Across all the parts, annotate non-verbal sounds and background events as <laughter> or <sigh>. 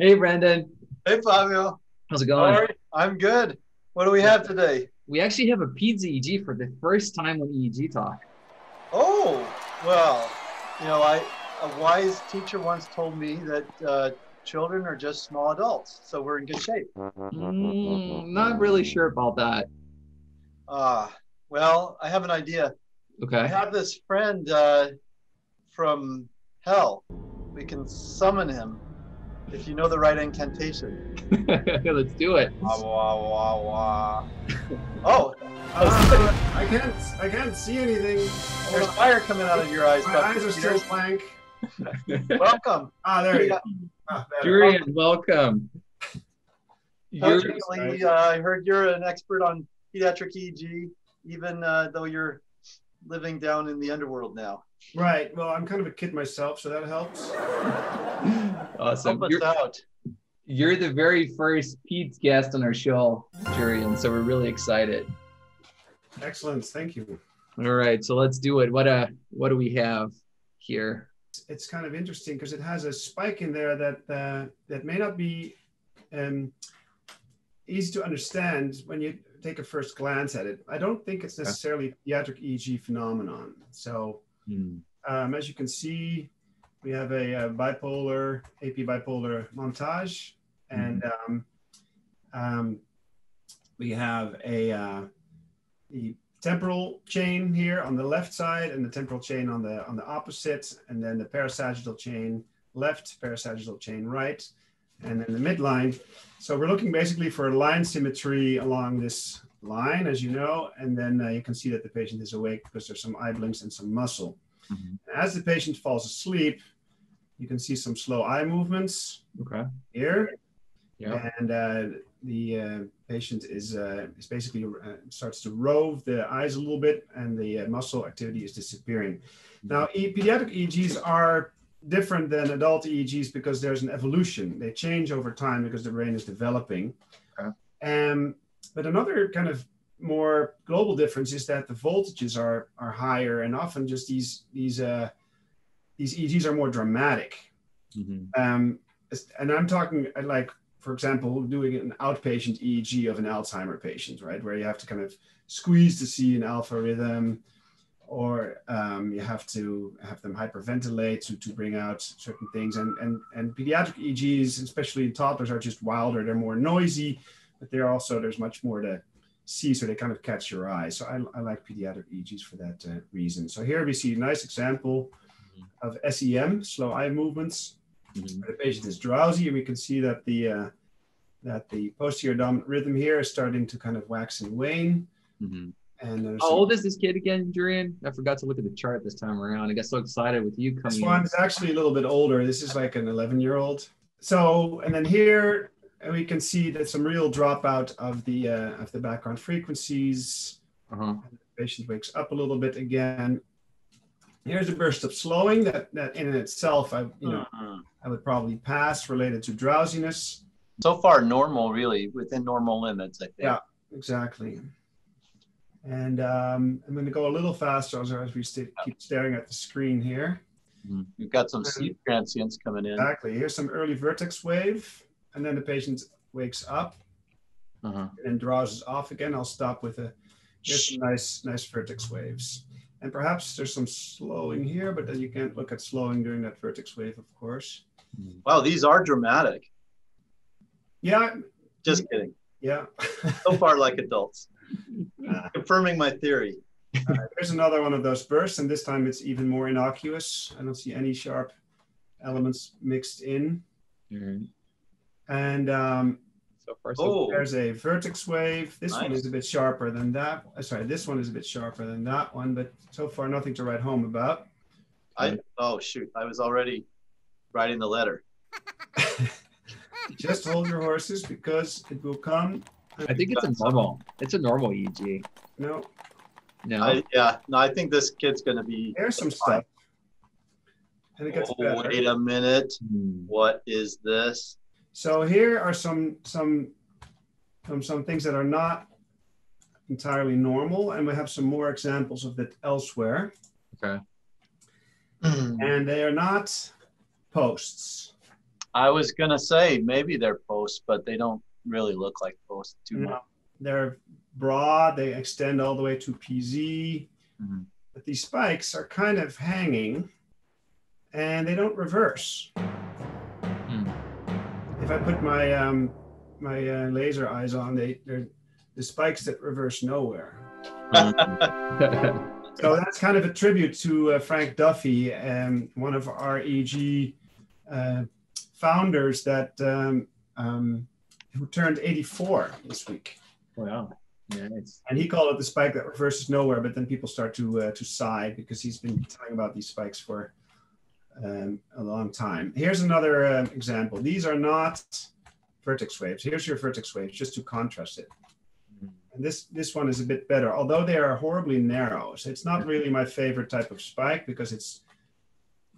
Hey, Brendan. Hey, Fabio. How's it going? I'm good. What do we have today? We actually have a pizza EEG for the first time on EEG Talk. Oh, well, you know, I a wise teacher once told me that uh, children are just small adults, so we're in good shape. Mm, not really sure about that. Ah, well, I have an idea. Okay. I have this friend uh, from hell. We can summon him if you know the right incantation. <laughs> Let's do it. Wah, wah, wah, wah. Oh, Uh, I can't. I can't see anything. there's fire coming out of your eyes. My Dr. eyes are still Peters. blank. <laughs> Welcome. Ah, there you go. Ah, better. Jurriaan, welcome. You're, Fortunately, uh, I heard you're an expert on pediatric EEG, even uh, though you're living down in the underworld now. Right. Well, I'm kind of a kid myself, so that helps. <laughs> awesome. Help us You're, out. you're the very first Pete's guest on our show, Jurriaan, so we're really excited. Excellent. Thank you. All right, so let's do it. What uh what do we have here? It's kind of interesting because it has a spike in there that uh, that may not be um, easy to understand when you take a first glance at it. I don't think it's necessarily a pediatric EEG phenomenon. So Hmm. Um, as you can see, we have a, uh bipolar, AP bipolar montage, and um, um, we have a uh, the temporal chain here on the left side, and the temporal chain on the on the opposite, and then the parasagittal chain left, parasagittal chain right, and then the midline. So we're looking basically for a line symmetry along this line, as you know, and then uh, you can see that the patient is awake because there's some eye blinks and some muscle. Mhm. As the patient falls asleep, you can see some slow eye movements Okay. here, Yeah. and uh, the uh, patient is uh, is basically uh, starts to rove the eyes a little bit, and the uh, muscle activity is disappearing. Now, e- pediatric EEGs are different than adult EEGs because there's an evolution. They change over time because the brain is developing. Okay. Um, but another kind of more global difference is that the voltages are are higher, and often just these these uh, these EEGs are more dramatic. Mhm. Um, and I'm talking uh, like, for example, doing an outpatient EEG of an Alzheimer patient, right, where you have to kind of squeeze to see an alpha rhythm, or um, you have to have them hyperventilate to, to bring out certain things. And, and, and pediatric EEGs, especially in toddlers, are just wilder. They're more noisy, but they're also, there's much more to see, so they kind of catch your eye. So I, I like pediatric EEGs for that uh, reason. So here we see a nice example of SEM, slow eye movements Mhm. the patient is drowsy, and we can see that the uh, that the posterior dominant rhythm here is starting to kind of wax and wane. Mhm. And How old is this kid again, Jurriaan? I forgot to look at the chart this time around. I got so excited with you coming. this one in. is actually a little bit older. This is like an 11 year old. So, and then here uh, we can see that some real dropout of the uh, of the background frequencies. Uh-huh. The patient wakes up a little bit again. Here's a burst of slowing that that in itself, I you know, Mhm. I would probably pass related to drowsiness. So far, normal, really, within normal limits, I think. Yeah. Exactly. And um, I'm going to go a little faster as, we st- keep staring at the screen here. We've got some sleep transients coming in. Exactly. Here's some early vertex wave, and then the patient wakes up Uh-huh. and drowses off again. I'll stop with a. Here's some nice, nice vertex waves, and perhaps there's some slowing here, but then you can't look at slowing during that vertex wave, of course. Wow, these are dramatic. Yeah, Just kidding. yeah. So far, like <laughs> adults. Uh, Confirming my theory. Here's another one of those bursts, and this time it's even more innocuous. I don't see any sharp elements mixed in. Right. And um, So far, so Oh, there's a vertex wave. This one is a bit sharper than that. uh, Sorry, this one is a bit sharper than that one, but so far nothing to write home about. I oh shoot, I was already writing the letter. <laughs> Just hold your horses because it will come. I think it's a normal. It's a normal EEG. No, No. I, yeah, no, I think this kid's gonna be. there's some stuff. And it gets Oh, better. wait a minute. Hmm. What is this? So here are some some some some things that are not entirely normal, and we have some more examples of that elsewhere. Okay. And they are not posts. I was gonna say maybe they're posts, but they don't really look like posts too No, much. they're broad, they extend all the way to PZ, Mhm. but these spikes are kind of hanging and they don't reverse. If I put my um, my uh, laser eyes on, they they're the spikes that reverse nowhere. <laughs> So that's kind of a tribute to uh, Frank Duffy, um, one of our EEG uh, founders that um, um, who turned 84 this week. wow. Nice. And he called it the spike that reverses nowhere, but then people start to uh, to sigh because he's been telling about these spikes for um, a long time. Here's another um, example. These are not vertex waves. Here's your vertex waves, just to contrast it. And this this one is a bit better, although they are horribly narrow. So it's not really my favorite type of spike because it's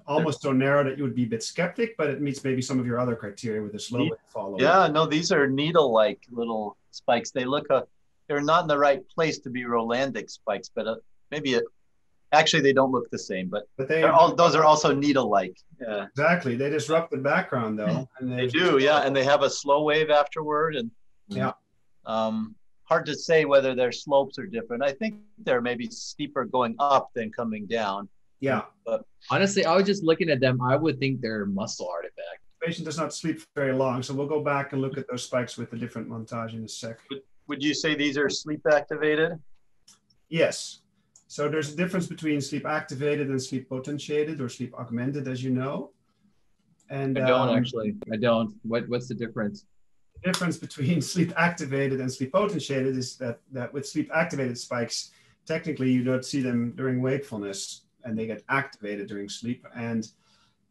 almost so narrow that you would be a bit skeptic, but it meets maybe some of your other criteria with a slow wave follow. Yeah, no, these are needle-like little spikes. They look a, they're not in the right place to be Rolandic spikes, but uh, maybe it. Actually, they don't look the same, but but they they're all, those are also needle-like. Yeah, exactly they disrupt the background though. And they there's- do. Yeah, and they have a slow wave afterward, and Yeah. um, hard to say whether their slopes are different. I think they're maybe steeper going up than coming down. yeah. But honestly, I was just looking at them. I would think they're muscle artifact. patient does not sleep very long. So we'll go back and look at those spikes with a different montage in a sec. Would you say these are sleep activated? Yes. So there's a difference between sleep activated and sleep potentiated or sleep augmented, as you know. And I don't um, actually. I don't. What What's the difference? the difference between <laughs> sleep activated and sleep potentiated is that, that with sleep activated spikes, technically you don't see them during wakefulness and they get activated during sleep. And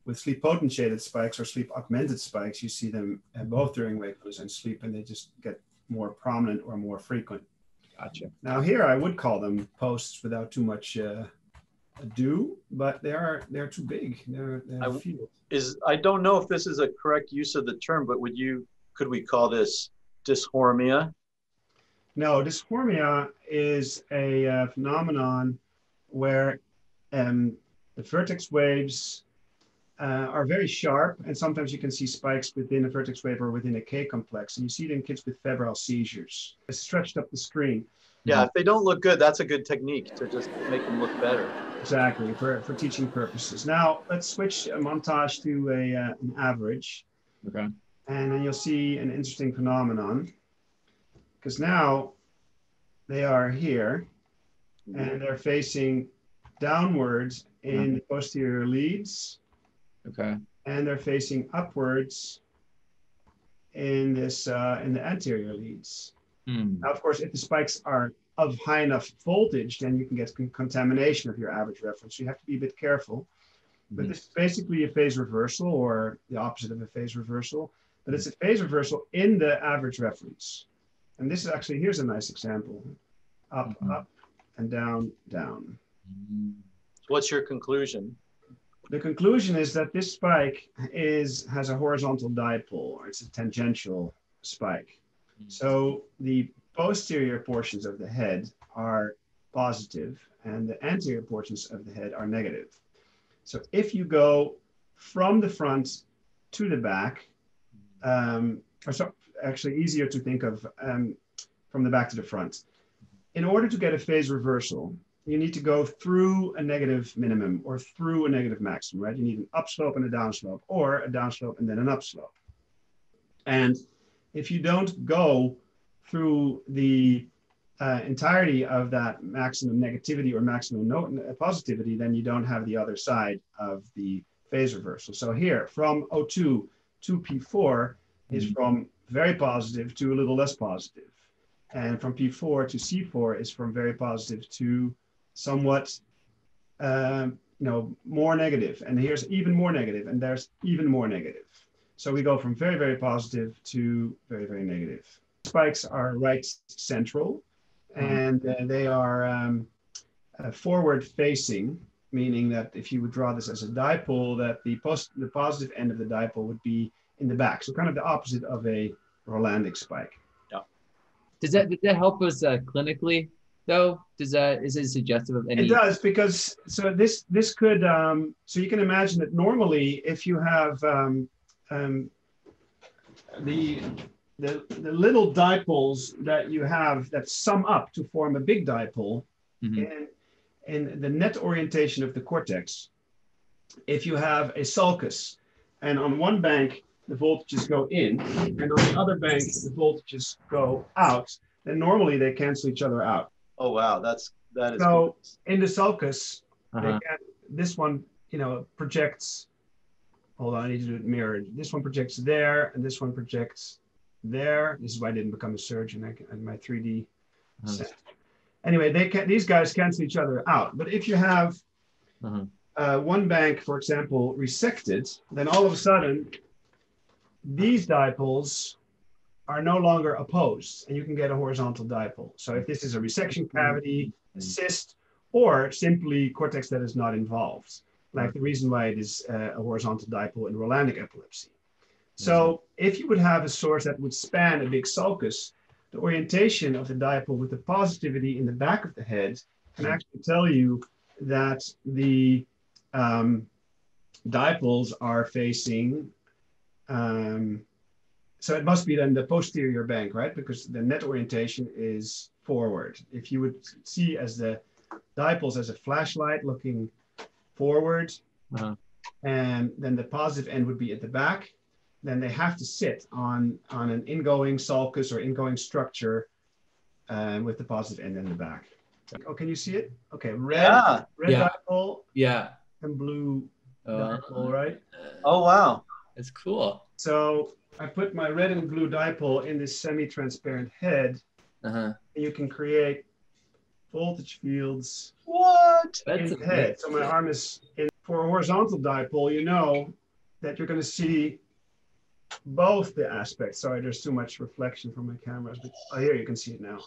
with sleep potentiated spikes or sleep augmented spikes, you see them both during wakefulness and sleep and they just get more prominent or more frequent. Gotcha. Now here I would call them posts without too much uh, ado, but they are they're too big. They're, they're I- Is I don't know if this is a correct use of the term, but would you could we call this dyshormia? No, dyshormia is a uh, phenomenon where um, the vertex waves uh, are very sharp, and sometimes you can see spikes within a vertex wave or within a K complex, and you see it in kids with febrile seizures. It's stretched up the screen. Yeah, if they don't look good, that's a good technique to just make them look better. Exactly, for, for teaching purposes. Now, let's switch a montage to a, uh, an average. Okay. and then you'll see an interesting phenomenon because now they are here and they're facing downwards in the posterior leads Okay. and they're facing upwards in this uh, in the anterior leads Hmm. now of course if the spikes are of high enough voltage then you can get con- contamination of your average reference you have to be a bit careful but this is basically a phase reversal or the opposite of a phase reversal, but it's a phase reversal in the average reference. And this is actually, here's a nice example. Up, Mhm. up, and down, down. Hmm. What's your conclusion? The conclusion is that this spike is has a horizontal dipole, or it's a tangential spike. So the posterior portions of the head are positive, and the anterior portions of the head are negative. So if you go from the front to the back, um, or so actually easier to think of um, from the back to the front. In order to get a phase reversal, you need to go through a negative minimum or through a negative maximum, right? You need an upslope and a downslope, or a downslope and then an upslope. And if you don't go through the uh, entirety of that maximum negativity or maximum no, positivity, then you don't have the other side of the phase reversal. So here, from O2 to P4 is Mhm. from very positive to a little less positive. And from P4 to C4 is from very positive to somewhat, um, you know, more. And here's even more negative, and there's even more negative. So we go from very, very positive to very, very negative. Spikes are right central, and uh, they are um, uh, forward facing, meaning that if you would draw this as a dipole, that the, post- the positive end of the dipole would be in the back. So kind of the opposite of a Rolandic spike. Does that does that help us uh, clinically though? Does that is it suggestive of any? It does because so this this could um, so you can imagine that normally if you have um, um, the the, the little dipoles that you have that sum up to form a big dipole Mhm. and in the net orientation of the cortex, if you have a sulcus and on one bank the voltages go in and on the other bank the voltages go out, then normally they cancel each other out. Oh wow, that's that is. So in the sulcus, Uh-huh. this one, you know, projects. Hold on, I need to do it mirrored. This one projects there, and this one projects there. This is why I didn't become a surgeon. I, can- my 3D Uh-huh. set. Anyway, they can, these guys cancel each other out. But if you have Uh-huh. uh, one bank, for example, resected, then all of a sudden, these dipoles are no longer opposed, and you can get a horizontal dipole. So if this is a resection cavity, a cyst, or simply cortex that is not involved, like the reason why it is uh, a horizontal dipole in Rolandic epilepsy. So if you would have a source that would span a big sulcus, the orientation of the dipole with the positivity in the back of the head can actually tell you that the um, dipoles are facing. Um, so it must be then the posterior bank, right? Because the net orientation is forward. If you would see as the dipoles as a flashlight looking forward, Uh-huh. and then the positive end would be at the back, then they have to sit on on an ingoing sulcus or ingoing structure um, with the positive end in the back. Oh, can you see it? Okay, red, Yeah. red Yeah. dipole Yeah. and blue Uh, dipole, right? Oh wow. It's cool. So I put my red and blue dipole in this semi-transparent head, Uh-huh. and you can create voltage fields What? That's in the head. So my arm is in for a horizontal dipole. You know that you're going to see both the aspects. Sorry, there's too much reflection from my cameras. But oh, here you can see it now.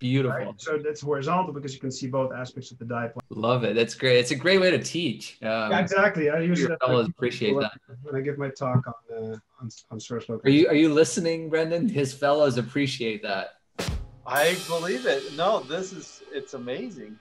It's beautiful. Right? So that's horizontal because you can see both aspects of the dipole. Love it. That's great. It's a great way to teach. Um, Yeah, exactly. I use your it fellows appreciate that. when I give my talk on uh, on on source local. Are you are you listening, Brendan? His fellows appreciate that. I believe it. No, this is it's amazing.